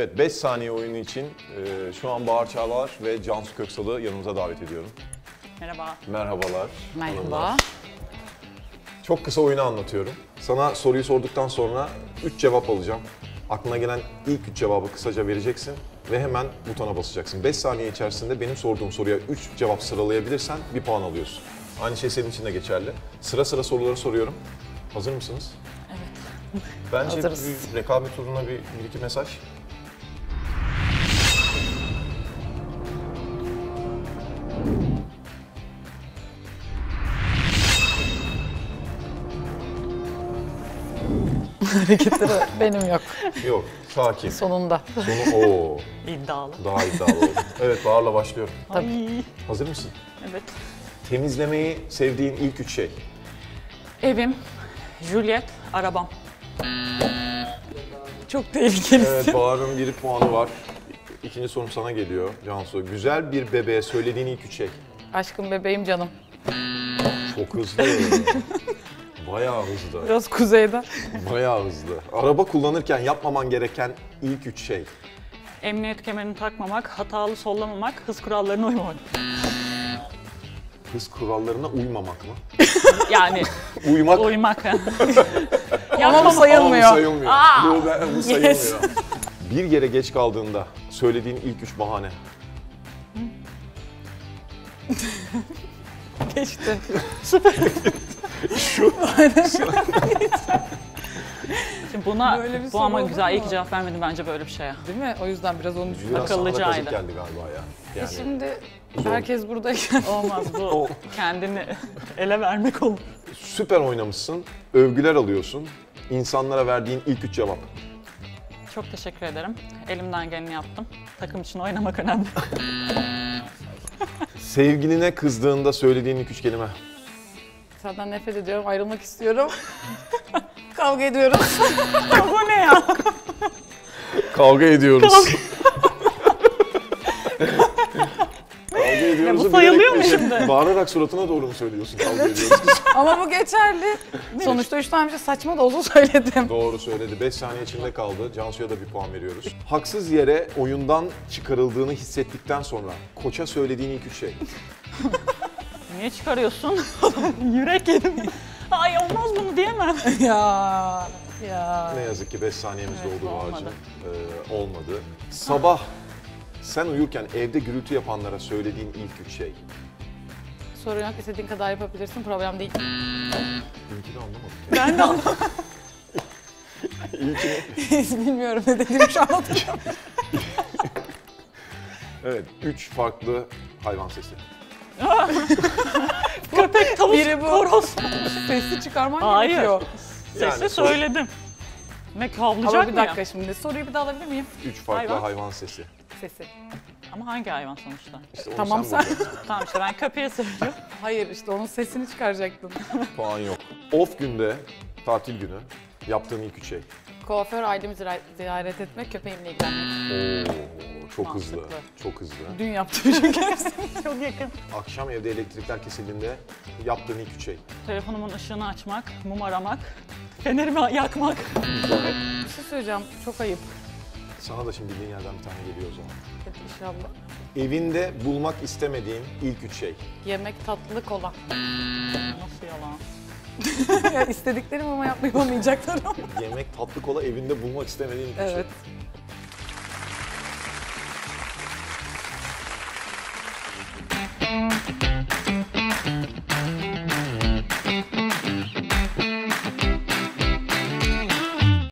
Evet 5 saniye oyunu için e, şu an Bahar Çağlar ve Cansu Köksal'ı yanımıza davet ediyorum. Merhaba. Merhabalar. Merhaba. hanımlar. Çok kısa oyunu anlatıyorum. Sana soruyu sorduktan sonra 3 cevap alacağım. Aklına gelen ilk 3 cevabı kısaca vereceksin ve hemen butona basacaksın. 5 saniye içerisinde benim sorduğum soruya 3 cevap sıralayabilirsen bir puan alıyorsun. Aynı şey senin için de geçerli. Sıra sıra soruları soruyorum. Hazır mısınız? Evet. Bence Hazırız. bir rekabet turuna bir, bir iki mesaj. Hareketleri benim yok Yok, sakin. sonunda. Sonu o İddialı. daha iddialı oldu. Evet, Bahar'la başlıyorum. Ay. Hazır mısın? Evet. Temizlemeyi sevdiğin ilk üç şey. Evim, Juliet, arabam. Çok tehlikelisin. Evet, Bahar'ın bir puanı var. İkinci sorum sana geliyor Cansu. Güzel bir bebeğe söylediğin ilk üç şey. Aşkım bebeğim canım. Çok hızlı. Bayağı hızlı. Biraz kuzeyde. Bayağı hızlı. Araba kullanırken yapmaman gereken ilk üç şey. Emniyet kemerini takmamak, hatalı sollamamak, hız kurallarına uymamak. Hız kurallarına uymamak mı? Yani Uymak uymak. Ama bu Ama bu sayılmıyor. sayılmıyor. Aa, bu, bu yes. sayılmıyor. Bir yere geç kaldığında söylediğin ilk üç bahane. Geçti. Şimdi buna Böyle bir bu soru ama olur güzel. İyi mu? ki cevap vermedim bence böyle bir şeye. Değil mi? O yüzden biraz onu düşündüm. Biraz sana da Akıllıcaydı. kazık geldi galiba ya. Yani Şimdi Zor. herkes buradayken Olmaz bu. Kendini ele vermek olur. süper oynamışsın, övgüler alıyorsun. İnsanlara verdiğin ilk üç cevap. Çok teşekkür ederim. Elimden geleni yaptım. Takım için oynamak önemli. Sevgiline kızdığında söylediğin ilk üç kelime. Senden nefret ediyorum, ayrılmak istiyorum. Kavga ediyoruz. bu ne ya? Kavga ediyoruz. Kavga- Kavga ediyoruz. bu sayılıyor mu şimdi? Bağırarak suratına doğru mu söylüyorsun kavga ediyoruz? Ama bu geçerli. Sonuçta üç tane bir şey saçma da olsa söyledim. doğru söyledi. 5 saniye içinde kaldı. Cansu'ya da bir puan veriyoruz. Haksız yere oyundan çıkarıldığını hissettikten sonra koça söylediğin ilk üç şey. Niye çıkarıyorsun? Yürek yedim. Ay olmaz bunu diyemem. ya. Ya. Ne yazık ki 5 saniyemiz Evet, doldu olmadı. Bahar'cığım. Ee, olmadı. Sabah sen uyurken evde gürültü yapanlara söylediğin ilk üç şey. Sorun yok, istediğin kadar yapabilirsin, problem değil. İlkini anlamadım. Ben de anlamadım. İlkini. Bilmiyorum ne dediğimi şu an hatırlamıyorum. Evet, üç farklı hayvan sesi. Köpek, tavuk, Biri bu. horoz. Sesi çıkarman Hayır. gerekiyor. Sesi Yani söyledim. Ne kavlayacak Ama bir mı dakika ya? şimdi soruyu bir daha alabilir miyim? Üç farklı hayvan, Hayvan. sesi. Sesi. Ama hangi hayvan sonuçta? İşte onu Tamam, sen, sen- bulacaksın. Tamam işte ben köpeği seviyorum. Hayır işte onun sesini çıkaracaktın. Puan yok. Off günde, tatil günü yaptığın ilk üç şey. Kuaför ailemi ziyaret etmek, köpeğimle ilgilenmek. Oo, çok hızlı. Mantıklı. Çok hızlı. Dün yaptım çünkü hepsini. Çok yakın. Akşam evde elektrikler kesildiğinde yaptığın ilk üç şey. Telefonumun ışığını açmak, mum aramak, fenerimi yakmak. Bir şey söyleyeceğim, çok ayıp. Sana da şimdi bildiğin yerden bir tane geliyor o zaman. Hadi inşallah. Evinde bulmak istemediğin ilk üç şey. Yemek, tatlı, kola. Nasıl yalan? ya istediklerim ama yapmayı olmayacaklarım. Yemek, tatlı kola evinde bulmak istemediğin ilk üç evet. şey.